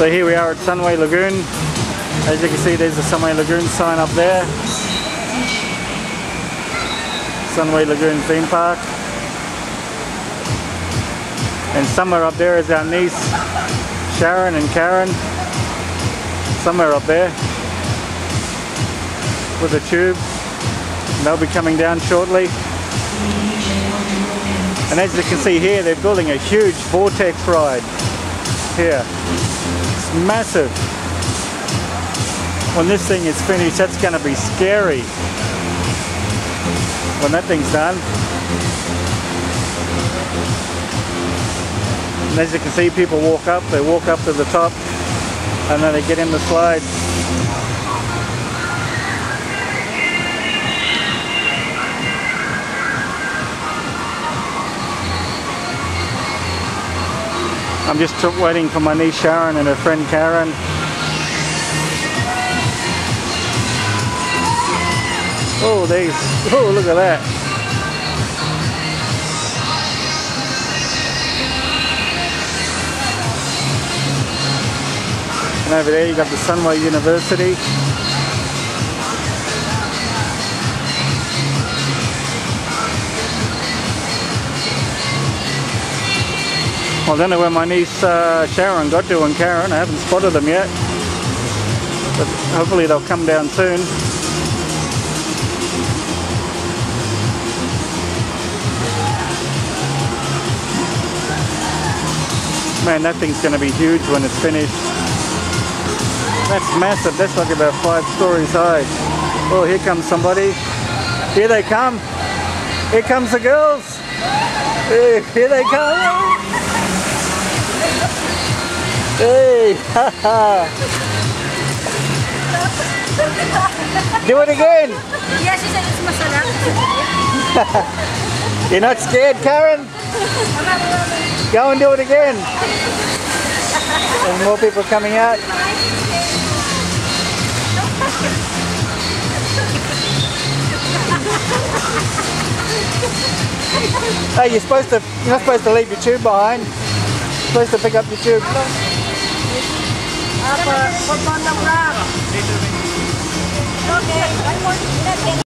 So here we are at Sunway Lagoon. As you can see there's the Sunway Lagoon sign up there. Sunway Lagoon theme park. And somewhere up there is our niece Sharon and Caren. Somewhere up there with a tube. They'll be coming down shortly. And as you can see here, they're building a huge vortex ride here. It's massive. When this thing is finished, that's going to be scary. When that thing's done. And as you can see, people walk up, they walk up to the top, and then they get in the slide. I'm just waiting for my niece Sharon and her friend Caren. Oh, these, oh, look at that. And over there you got the Sunway University. I don't know where my niece uh, Sharon got to and Caren. I haven't spotted them yet. But hopefully they'll come down soon. Man, that thing's going to be huge when it's finished. That's massive. That's like about five stories high. Oh, here comes somebody. Here they come. Here comes the girls. Here they come. Hey! Do it again! Yeah, she said it's masarap. You're not scared, Caren? Go and do it again. There's more people coming out. Hey, you're supposed to you're not supposed to leave your tube behind. You're to pick up your tube. Okay.